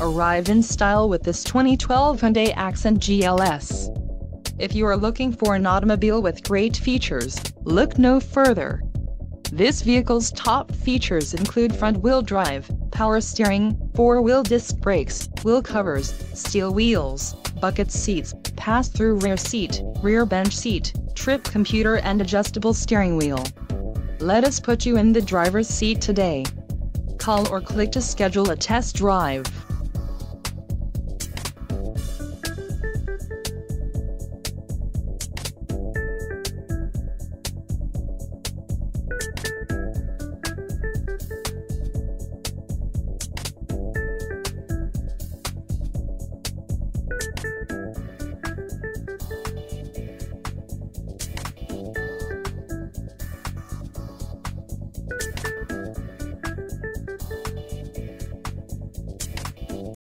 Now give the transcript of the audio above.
Arrive in style with this 2012 Hyundai Accent GLS. If you are looking for an automobile with great features, look no further. This vehicle's top features include front-wheel drive, power steering, four-wheel disc brakes, wheel covers, steel wheels, bucket seats, pass-through rear seat, rear bench seat, trip computer and adjustable steering wheel. Let us put you in the driver's seat today. Call or click to schedule a test drive.